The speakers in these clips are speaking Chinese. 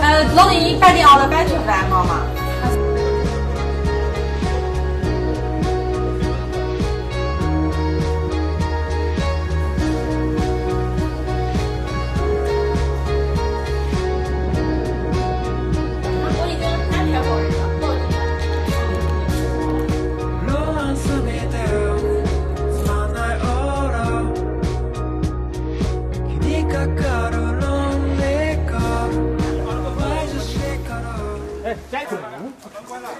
呃，老弟，你白天熬了白吃饭吗？我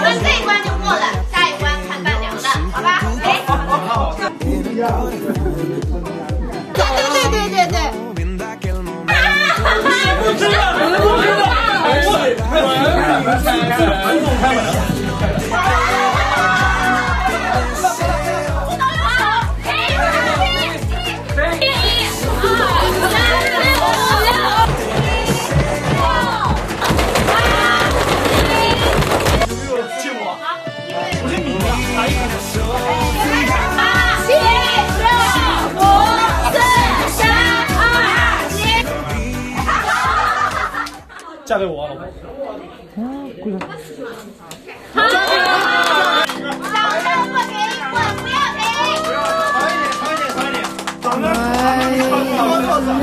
们这关就过了，下一关看伴娘了，好吧？对对对对对。啊哈哈！我知道，我知道，知道，门开门。嫁给我！嗯，好。掌声不给，我不要停。长一点，长一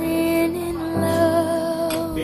点，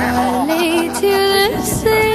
I need to listen.